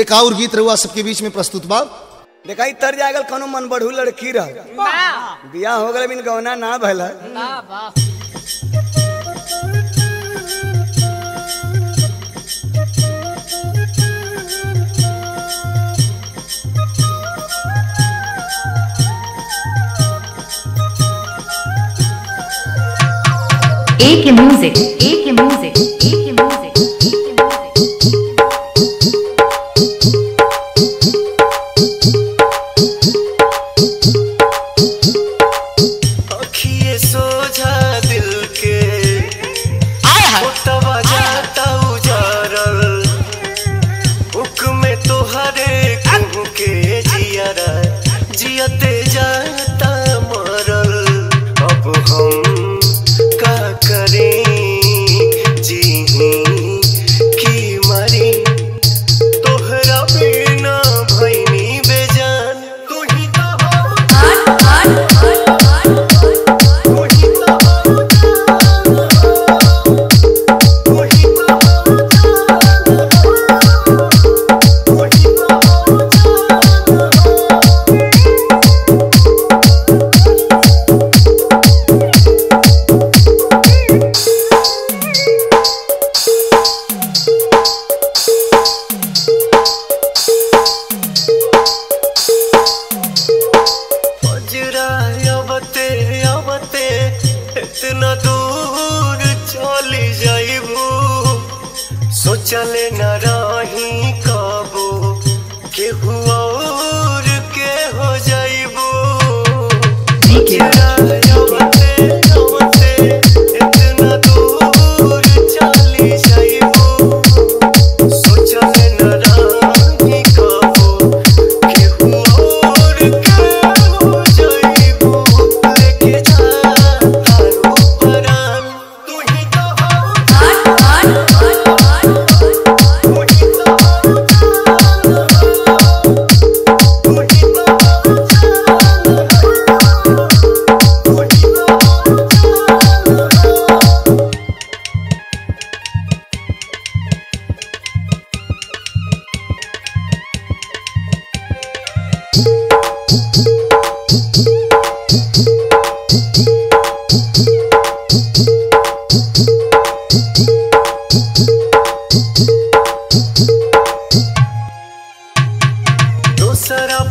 एक और गीत रहुआ सबके बीच में प्रस्तुत बा। देखाई तर जागल कोनो मन बढ़ू लड़की रह। बियाह हो गए बिन गौना ना भैल AK Music, AK Music, AK Music, सोचले न रही कबो केहू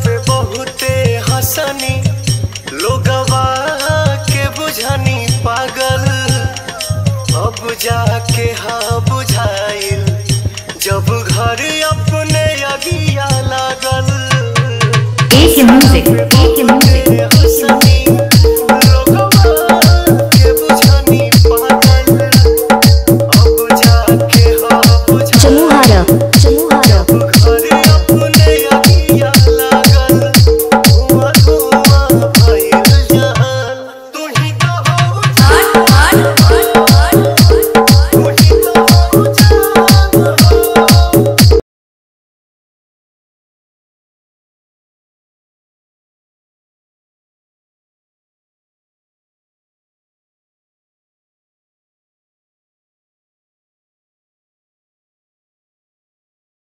पे बहुते हसनी लोगवा के बुझनी पागल। अब जाके हाँ बुझा